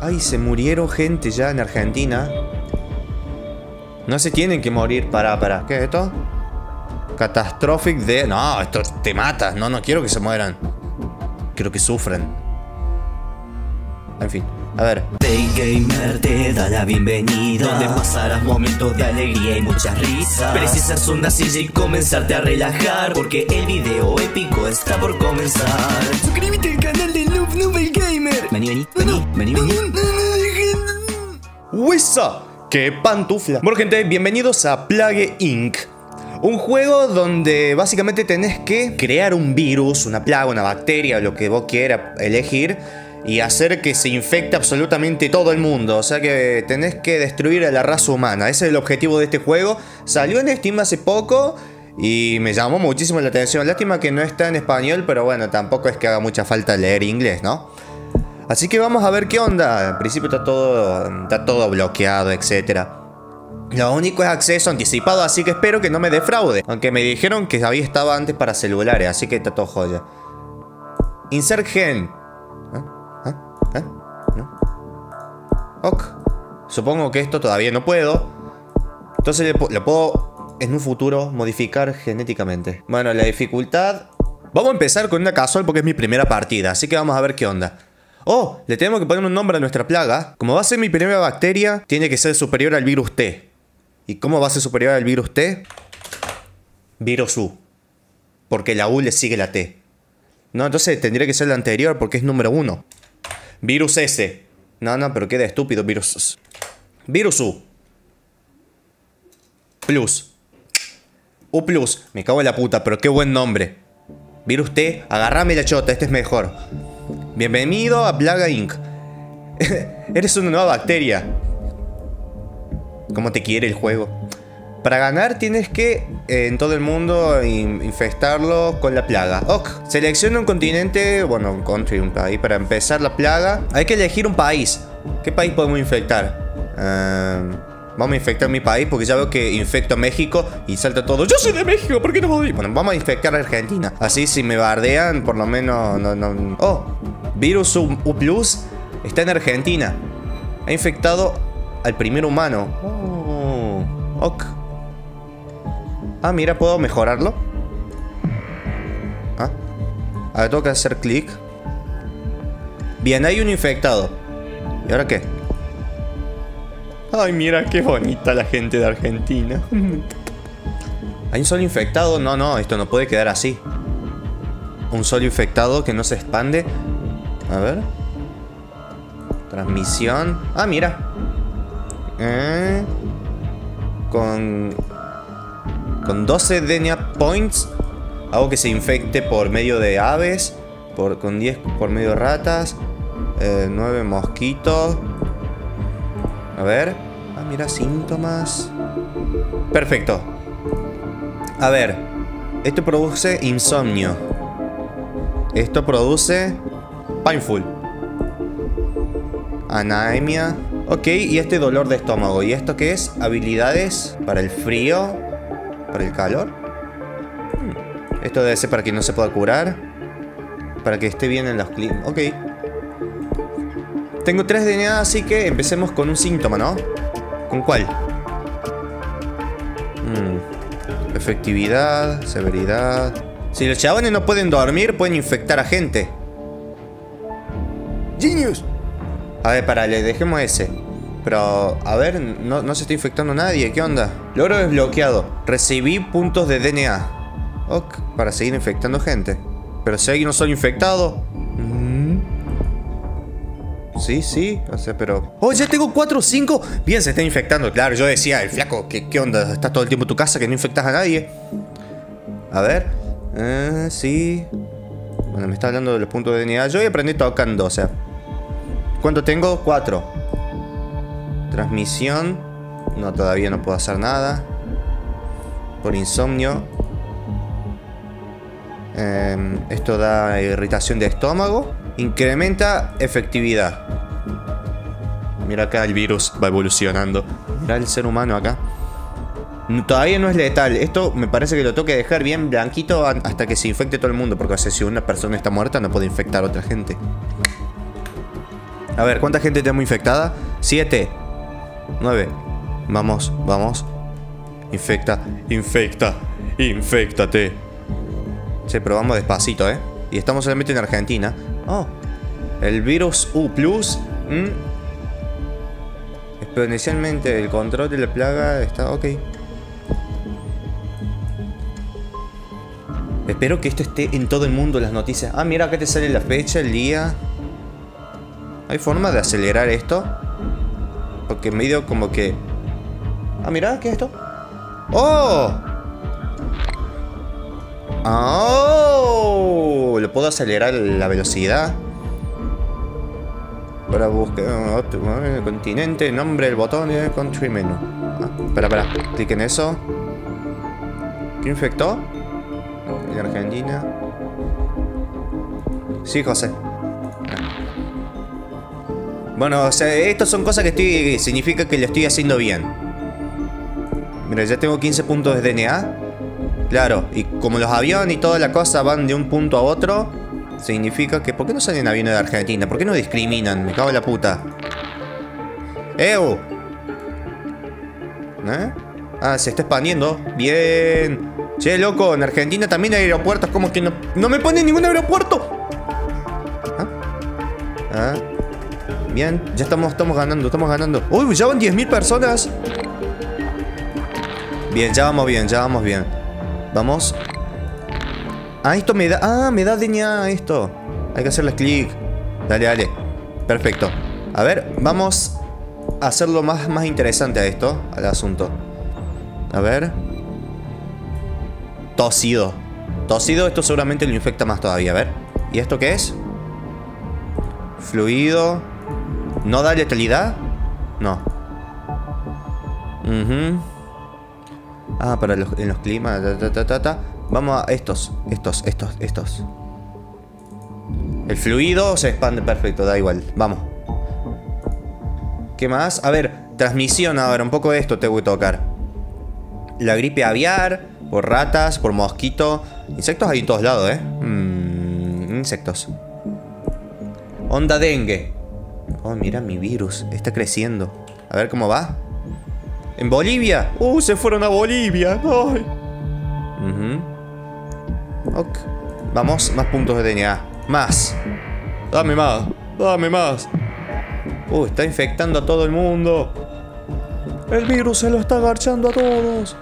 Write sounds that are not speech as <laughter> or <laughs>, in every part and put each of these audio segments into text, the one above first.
Ay, se murieron gente ya en Argentina. No se tienen que morir. Para, para. ¿Qué es esto? Catastrophic de... No, esto te mata. No, no quiero que se mueran. Quiero que sufran. En fin. A ver. Day Gamer te da la bienvenida Donde pasarás momentos de alegría y muchas risas Precisas una silla y comenzarte a relajar Porque el video épico está por comenzar Suscríbete al canal de Noob Noob Gamer Vení, vení, vení, vení, vení ¡Wissa! ¡Qué pantufla! Bueno gente, bienvenidos a Plague Inc. Un juego donde básicamente tenés que crear un virus, una plaga, una bacteria, lo que vos quieras elegir y hacer que se infecte absolutamente todo el mundo. O sea que tenés que destruir a la raza humana. Ese es el objetivo de este juego. Salió en Steam hace poco y me llamó muchísimo la atención. Lástima que no está en español, pero bueno, tampoco es que haga mucha falta leer inglés, ¿no? Así que vamos a ver qué onda. En principio está todo, está todo bloqueado, etc. Lo único es acceso anticipado, así que espero que no me defraude. Aunque me dijeron que había estado antes para celulares, así que está todo joya. Insert gen. Supongo que esto todavía no puedo. Entonces le, puedo en un futuro modificar genéticamente. Bueno, la dificultad... Vamos a empezar con una casual porque es mi primera partida, así que vamos a ver qué onda. Oh, le tenemos que poner un nombre a nuestra plaga. Como va a ser mi primera bacteria, tiene que ser superior al virus T. ¿Y cómo va a ser superior al virus T? Virus U. Porque la U le sigue la T. No, entonces tendría que ser la anterior porque es número 1. Virus S. No, no, pero queda estúpido. Virus. Virus U. Plus. U plus. Me cago en la puta, pero qué buen nombre. Virus T. Agarrame la chota, este es mejor. Bienvenido a Plaga Inc. <laughs> Eres una nueva bacteria. ¿Cómo te quiere el juego? Para ganar tienes que eh, en todo el mundo infestarlo con la plaga. Ok, selecciona un continente, bueno, un country, un país. Para empezar la plaga, hay que elegir un país. ¿Qué país podemos infectar? Em, vamos a infectar mi país porque ya veo que infecto a México y salta todo. Yo soy de México, ¿por qué no voy? Bueno, vamos a infectar a Argentina. Así si me bardean, por lo menos no, no. Oh, virus U, Plus está en Argentina. Ha infectado al primer humano. Oh, ok. Ah, mira, puedo mejorarlo. Ah. A ver, tengo que hacer clic. Bien, hay un infectado. ¿Y ahora qué? Ay, mira qué bonita la gente de Argentina. <laughs> ¿Hay un solo infectado? No, no, esto no puede quedar así. Un solo infectado que no se expande. A ver. Transmisión. Ah, mira. Eh. Con con 12 DNA Points hago que se infecte por medio de aves, por, con 10 por medio de ratas, 9 eh, mosquitos. A ver. Ah, mira, síntomas. Perfecto. A ver. Esto produce insomnio. Esto produce painful. Anemia. Ok, y este dolor de estómago. ¿Y esto qué es? Habilidades para el frío el calor. Esto debe ser para que no se pueda curar. Para que esté bien en los climas. Ok. Tengo tres DNA, así que empecemos con un síntoma, ¿no? ¿Con cuál? Hmm. Efectividad, severidad. Si los chabones no pueden dormir, pueden infectar a gente. Genius. A ver, para, le dejemos ese. Pero, a ver, no, se está infectando nadie. ¿Qué onda? Logro desbloqueado. Recibí puntos de DNA. Ok, para seguir infectando gente. Pero si alguien no solo infectado. Mm. Sí, sí. O sea, pero. ¡Oh, ya tengo 4 o 5! Bien, se está infectando. Claro, yo decía, el flaco, ¿qué, ¿qué, onda? Estás todo el tiempo en tu casa que no infectas a nadie. A ver. Eh, sí. Bueno, me está hablando de los puntos de DNA. Yo voy a tocando, o sea. ¿Cuánto tengo? 4. Transmisión. No, todavía no puedo hacer nada. Por insomnio. Em, esto da irritación de estómago. Incrementa efectividad. Mira acá el virus va evolucionando. Mira el ser humano acá. Todavía no es letal. Esto me parece que lo tengo que dejar bien blanquito hasta que se infecte todo el mundo. Porque si una persona está muerta no puede infectar a otra gente. A ver, ¿cuánta gente tenemos infectada? Siete. Nueve. Vamos, vamos. Infecta, infecta, infectate. Sí, pero vamos despacito, ¿eh? Y estamos solamente en Argentina. Oh. El virus U+. Mm. Exponencialmente el control de la plaga está ok. Espero que esto esté en todo el mundo, las noticias. Ah, mira, acá te sale la fecha, el día. ¿Hay forma de acelerar esto? Porque medio como que... Ah, mira, ¿qué es esto? ¡Oh! ¡Oh! ¿Le puedo acelerar la velocidad? Para buscar otro continente, nombre, el botón y el country menu. Ah, espera, espera. Clic en eso. ¿Qué infectó? De Argentina. Sí, José. Bueno, o sea, estas son cosas que estoy. Significa que lo estoy haciendo bien. Mira, ya tengo 15 puntos de DNA. Claro, y como los aviones y toda la cosa van de un punto a otro, significa que. ¿Por qué no salen aviones de Argentina? ¿Por qué no discriminan? Me cago en la puta. ¡Ew! ¿Eh? Ah, se está expandiendo. Bien. Che, loco, en Argentina también hay aeropuertos. Como que no, no me ponen ningún aeropuerto. ¿Ah? ¿Ah? Bien, ya estamos, estamos ganando, estamos ganando. Uy, ya van 10.000 personas. Bien, ya vamos bien, ya vamos bien. Vamos. Ah, esto me da... Ah, me da DNA esto. Hay que hacerle clic. Dale, dale. Perfecto. A ver, vamos a hacerlo más, más interesante a esto, al asunto. A ver. Tosido. Tosido, esto seguramente lo infecta más todavía. A ver. ¿Y esto qué es? Fluido. ¿No da letalidad? No. Ah, para los, en los climas. Ta, ta, ta, Vamos a estos. Estos, estos, estos. El fluido se expande perfecto, da igual. Vamos. ¿Qué más? A ver, transmisión ahora. Un poco de esto te voy a tocar. La gripe aviar. Por ratas, por mosquito. Insectos hay en todos lados, ¿eh? Mm, insectos. Onda dengue. Oh, mira mi virus. Está creciendo. A ver cómo va. ¿En Bolivia? ¡Uh! Se fueron a Bolivia. ¡Ay! Ok. Vamos, más puntos de DNA. Más. Dame más. Dame más. Uh, está infectando a todo el mundo. El virus se lo está agarchando a todos.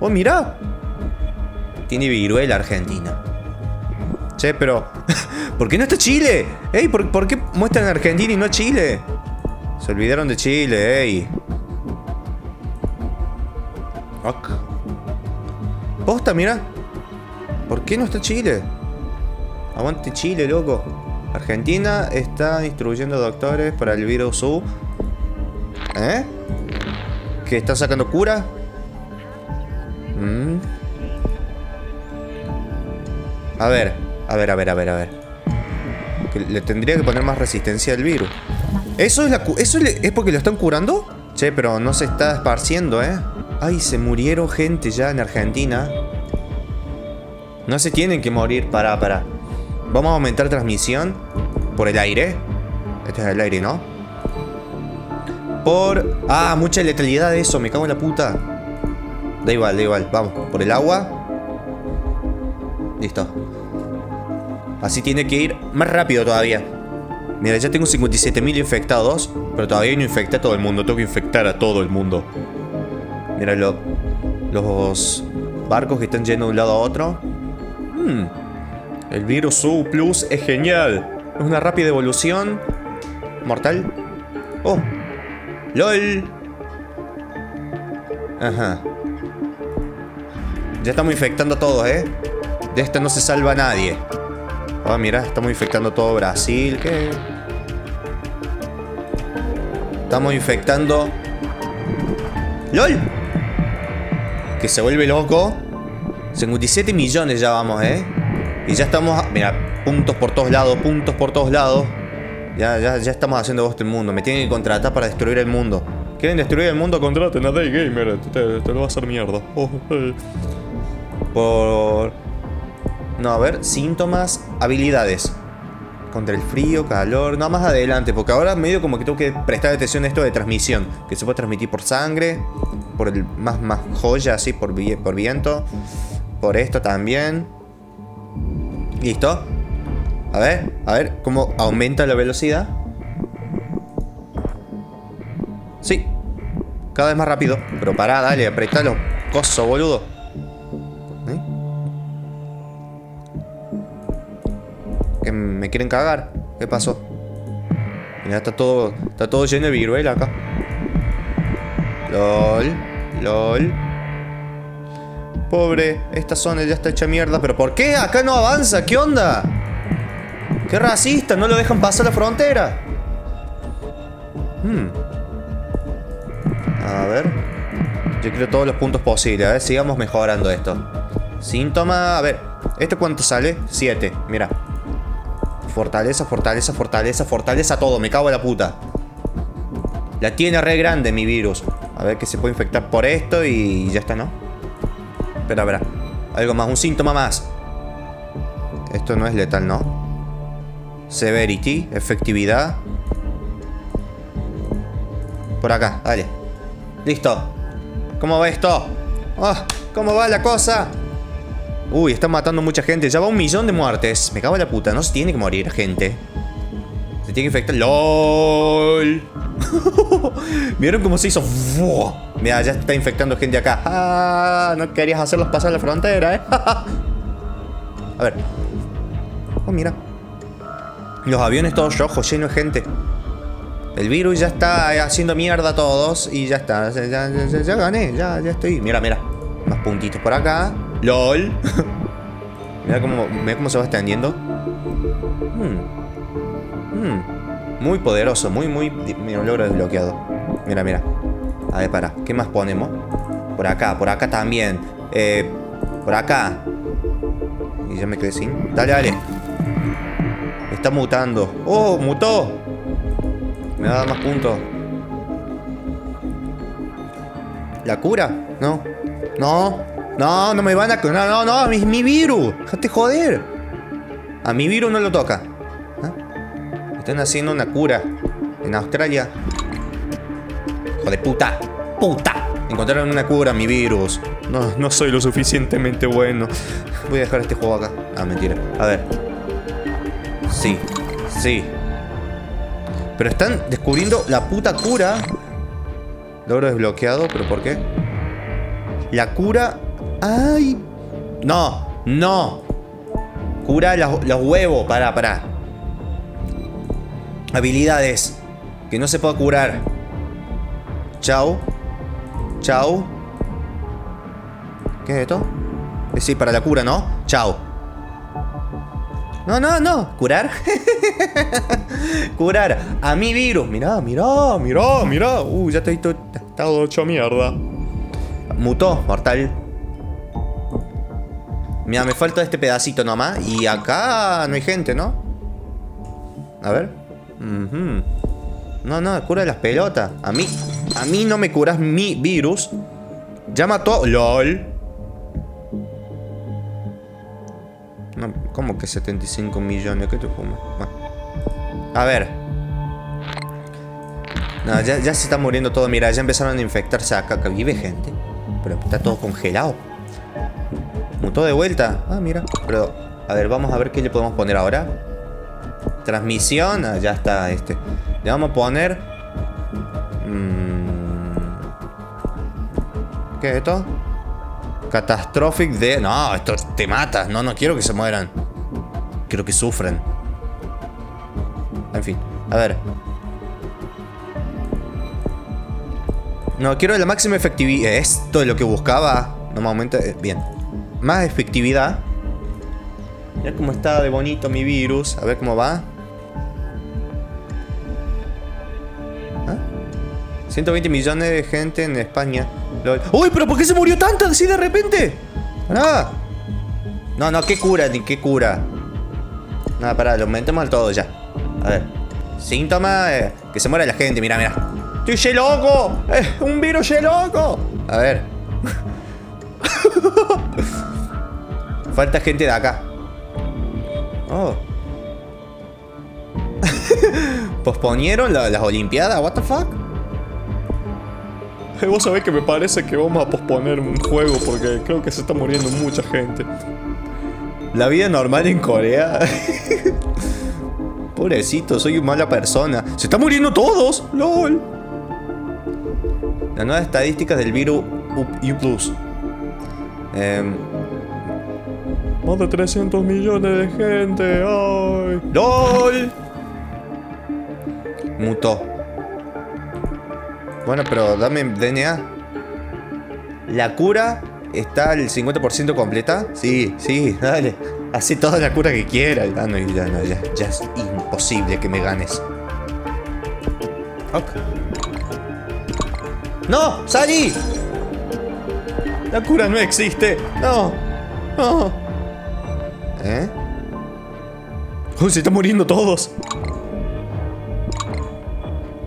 Oh, mira. Tiene viruela Argentina. Che, pero... <laughs> ¿Por qué no está Chile? Ey, ¿por, ¿por qué muestran Argentina y no Chile? Se olvidaron de Chile, ey. Ok. Posta, mira. ¿Por qué no está Chile? Aguante Chile, loco. Argentina está instruyendo doctores para el virus U. ¿Eh? ¿Que está sacando cura? Mm. A ver, a ver, a ver, a ver, a ver. Le tendría que poner más resistencia al virus. ¿Eso es, la ¿Eso es porque lo están curando? Che, pero no se está esparciendo, ¿eh? Ay, se murieron gente ya en Argentina. No se tienen que morir. Para, para. Vamos a aumentar transmisión. Por el aire. Este es el aire, ¿no? Por... Ah, mucha letalidad de eso. Me cago en la puta. Da igual, da igual. Vamos. Por el agua. Listo. Así tiene que ir más rápido todavía. Mira, ya tengo 57.000 infectados. Pero todavía no infecté a todo el mundo. Tengo que infectar a todo el mundo. Míralo. Los barcos que están yendo de un lado a otro. Hmm. El virus U Plus es genial. Es una rápida evolución. Mortal. Oh. LOL. Ajá. Ya estamos infectando a todos, ¿eh? De esta no se salva nadie. Oh, mira, estamos infectando todo Brasil. ¿Qué? Estamos infectando... ¡LOL! Que se vuelve loco. 57 millones ya vamos, ¿eh? Y ya estamos... Mira, puntos por todos lados, puntos por todos lados. Ya, ya, ya estamos haciendo vos el mundo. Me tienen que contratar para destruir el mundo. ¿Quieren destruir el mundo? Contraten a Day Gamer. Te, lo va a hacer mierda. Oh, por... No, a ver. Síntomas. Habilidades. contra el frío, calor. No, más adelante, porque ahora medio como que tengo que prestar atención a esto de transmisión. Que se puede transmitir por sangre, por el más, más joya, así, por, por viento. Por esto también. Listo. A ver, a ver, cómo aumenta la velocidad. Sí. Cada vez más rápido. Pero pará, dale, apretalo. Coso, boludo. Me quieren cagar? ¿Qué pasó? Mira, está todo, está todo lleno de viruela acá. LOL. LOL. Pobre, esta zona ya está hecha mierda. ¿Pero por qué? Acá no avanza. ¿Qué onda? ¡Qué racista! No lo dejan pasar la frontera. Hmm. A ver. Yo quiero todos los puntos posibles. A ver, sigamos mejorando esto. Síntoma. A ver. ¿Este cuánto sale? 7. Mira. Fortaleza, fortaleza, fortaleza, fortaleza todo. Me cago en la puta. La tiene re grande mi virus. A ver que se puede infectar por esto y ya está, ¿no? Espera, espera. Algo más, un síntoma más. Esto no es letal, ¿no? Severity, efectividad. Por acá, dale. Listo. ¿Cómo va esto? Ah, ¿Cómo va la cosa? Uy, están matando mucha gente. Ya va un millón de muertes. Me cago en la puta. No se tiene que morir gente. Se tiene que infectar. ¡LOL! <laughs> ¿Vieron cómo se hizo? Mira, ya está infectando gente acá. Ah, no querías hacerlos pasar la frontera, ¿eh? <laughs> A ver. Oh, mira. Los aviones todos rojos, llenos de gente. El virus ya está haciendo mierda a todos y ya está. Ya, gané, ya, ya estoy. Mira, mira. Más puntitos por acá. LOL. <laughs> mira, cómo, mira cómo se va extendiendo. Hmm. Hmm. Muy poderoso, muy, muy... Mira, logro desbloqueado. Mira, mira. A ver, para. ¿Qué más ponemos? Por acá, por acá también. Eh, por acá. Y ya me quedé sin... Dale, dale. Está mutando. ¡Oh! ¡Mutó! Me va a dar más puntos. ¿La cura? No. No. No, no me van a... No, no, no. Mi, mi virus. Déjate joder. A mi virus no lo toca. ¿Ah? Están haciendo una cura. En Australia. Hijo de puta. Puta. Encontraron una cura a mi virus. No, no soy lo suficientemente bueno. Voy a dejar este juego acá. Ah, mentira. A ver. Sí. Sí. Pero están descubriendo la puta cura. Logro desbloqueado, pero ¿por qué? La cura... ¡Ay! No, no. Cura los, huevos. Pará, pará. Habilidades. Que no se pueda curar. Chau. Chau. ¿Qué es esto? Es decir, para la cura, ¿no? Chau. No, no, no. ¿Curar? <laughs> Curar a mi virus. Mirá, mirá, mirá, mirá. Uh, ya estoy todo, todo hecho mierda. Mutó, mortal. Mira, me falta este pedacito nomás. Y acá no hay gente, ¿no? A ver. No, no, cura las pelotas. A mí, a mí no me curas mi virus. Ya mató. LOL. ¿Cómo que 75 millones? ¿Qué te fumas? A ver. No, ya, ya, se está muriendo todo. Mira, ya empezaron a infectarse acá. Que vive gente. Pero está todo congelado. Mutó de vuelta. Ah, mira. Pero, a ver, vamos a ver qué le podemos poner ahora. Transmisión. Ah, ya está este. Le vamos a poner... Mmm, ¿Qué es esto? Catastrophic de... No, esto te mata. No, no quiero que se mueran. Quiero que sufren. En fin. A ver. No, quiero la máxima efectividad. Esto es lo que buscaba. No me aumenta. Bien. Más efectividad. Mira cómo está de bonito mi virus. A ver cómo va. ¿Ah? 120 millones de gente en España. ¡Uy, pero por qué se murió tanta así de repente! ¡Nada! No, no, ¿qué cura? Ni qué cura. Nada, pará, lo aumentemos al todo ya. A ver. Síntoma, eh, que se muera la gente, mira, mira. ¡Estoy ye loco! ¡Es un virus ye loco! A ver. Falta gente de acá. Oh. <laughs> ¿Posponieron la- las Olimpiadas? ¿What the fuck? Eh, Vos sabés que me parece que vamos a posponer un juego porque creo que se está muriendo mucha gente. La vida normal en Corea. <laughs> Pobrecito, soy una mala persona. ¡Se están muriendo todos! ¡Lol! Las nuevas estadísticas del virus U, Em, Más de 300 millones de gente. ¡Ay! ¡LOL! Mutó. Bueno, pero dame DNA. ¿La cura está al 50% completa? Sí, sí, dale. Hace toda la cura que quieras. Ah, no, ya, no, ya, ya es imposible que me ganes. Ok. ¡No! ¡Salí! La cura no existe. No. No. ¿Eh? ¡Uy, se están muriendo todos!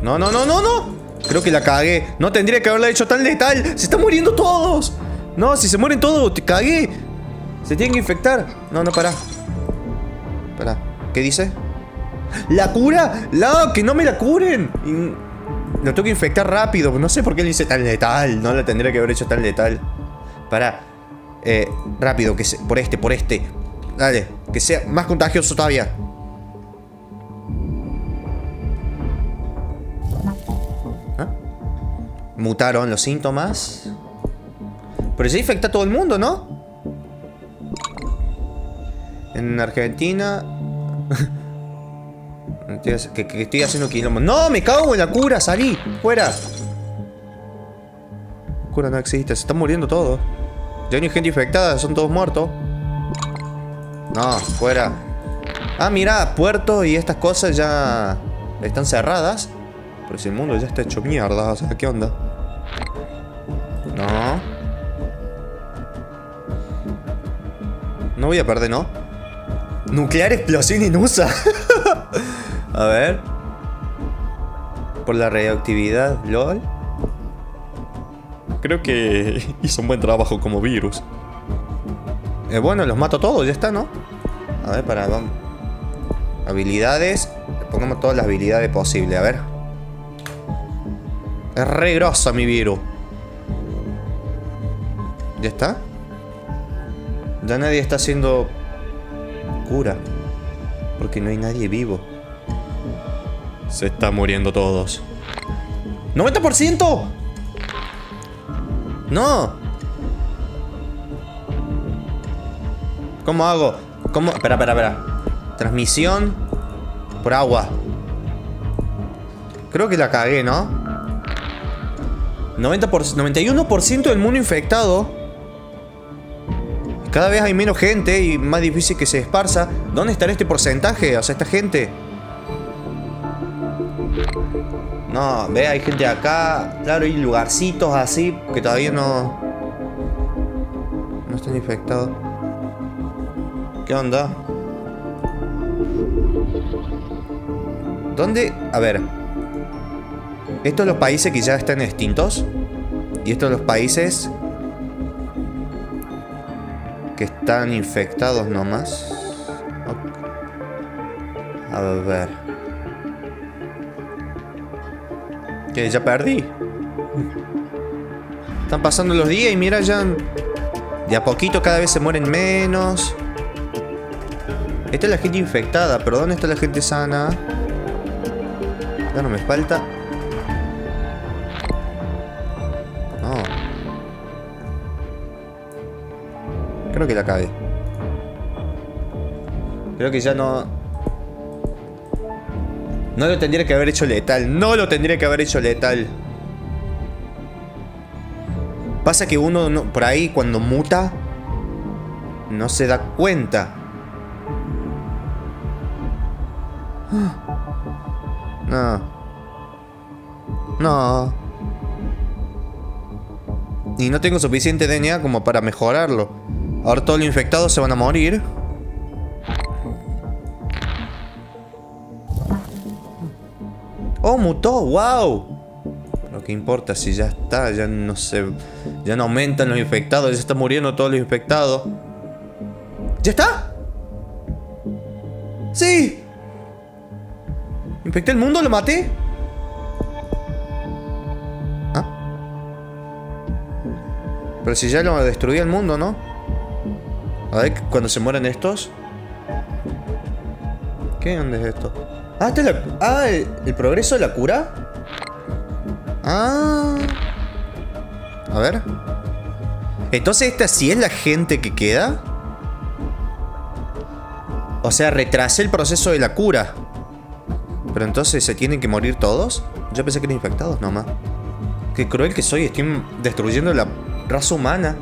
No, no, no, no, no. Creo que la cagué. No tendría que haberla hecho tan letal. Se están muriendo todos. No, si se mueren todos, te cagué. Se tienen que infectar. No, no, pará. Pará. ¿Qué dice? ¡La cura! ¡La! ¡Que no me la curen! Y- Lo tengo que infectar rápido. No sé por qué le hice tan letal. No la tendría que haber hecho tan letal. Pará. Eh, rápido, que se, por este, por este. Dale, que sea más contagioso todavía. ¿Ah? Mutaron los síntomas. Pero ya infecta a todo el mundo, ¿no? En Argentina. <laughs> Que estoy haciendo quilombo. ¡No! ¡Me cago en la cura! ¡Salí! ¡Fuera! No existe, se están muriendo todos. Ya no hay gente infectada, son todos muertos. No, fuera. Ah, mira, puerto y estas cosas ya están cerradas. Pero si el mundo ya está hecho mierda, o sea, ¿qué onda? No. No voy a perder, ¿no? Nuclear explosión en USA. <laughs> a ver. Por la radioactividad, LOL. Creo que <laughs> hizo un buen trabajo como virus. Eh, bueno, los mato todos, ya está, ¿no? A ver, para, vamos. Habilidades. Pongamos todas las habilidades posibles, a ver. Es re grosa mi virus. ¿Ya está? Ya nadie está haciendo cura. Porque no hay nadie vivo. Se están muriendo todos. ¡90%! ¡No! ¿Cómo hago? ¿Cómo? Espera, espera, espera. Transmisión por agua. Creo que la cagué, ¿no? 90%, 91% del mundo infectado. Cada vez hay menos gente y más difícil que se esparza. ¿Dónde está este porcentaje? O sea, esta gente. No, ve, hay gente acá. Claro, hay lugarcitos así que todavía no. No están infectados. ¿Qué onda? ¿Dónde? A ver. Estos los países que ya están extintos. Y estos los países. Que están infectados nomás. A ver. Que ya perdí. Están pasando los días y mira ya. De a poquito cada vez se mueren menos. Esta es la gente infectada, pero ¿dónde está la gente sana? Ya no me falta. No. Creo que la cagué. Creo que ya no. No lo tendría que haber hecho letal. No lo tendría que haber hecho letal. Pasa que uno no- por ahí cuando muta no se da cuenta. <gasps> No. No. Y no tengo suficiente DNA como para mejorarlo. Ahora todos los infectados se van a morir. Mutó, wow. Lo que importa si ya está, ya no se. Ya no aumentan los infectados, ya se están muriendo todos los infectados. ¿Ya está? ¡Sí! ¿Infecté el mundo? ¿Lo maté? ¿Ah? Pero si ya lo destruí el mundo, ¿no? A ver, cuando se mueren estos. ¿Qué? ¿Dónde es esto? Ah. Ah, el, el progreso de la cura. Ah. A ver. Entonces esta sí es la gente que queda. O sea, retrasé el proceso de la cura. Pero entonces se tienen que morir todos. Yo pensé que eran infectados nomás. Qué cruel que soy, estoy destruyendo la raza humana.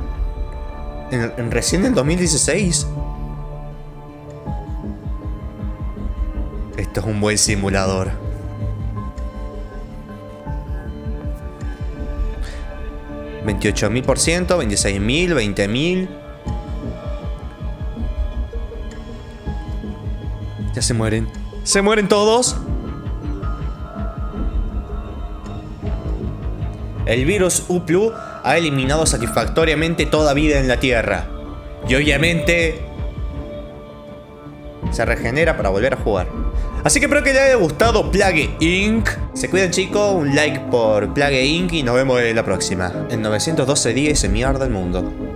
En, en recién en 2016. Esto es un buen simulador. ¿28.000 por ciento? ¿26.000? ¿20.000? Ya se mueren. ¿Se mueren todos? El virus UPLU ha eliminado satisfactoriamente toda vida en la Tierra. Y obviamente... Se regenera para volver a jugar. Así que espero que les haya gustado Plague Inc. Se cuidan chicos, un like por Plague Inc. y nos vemos en la próxima. En 912 días se mierda el mundo.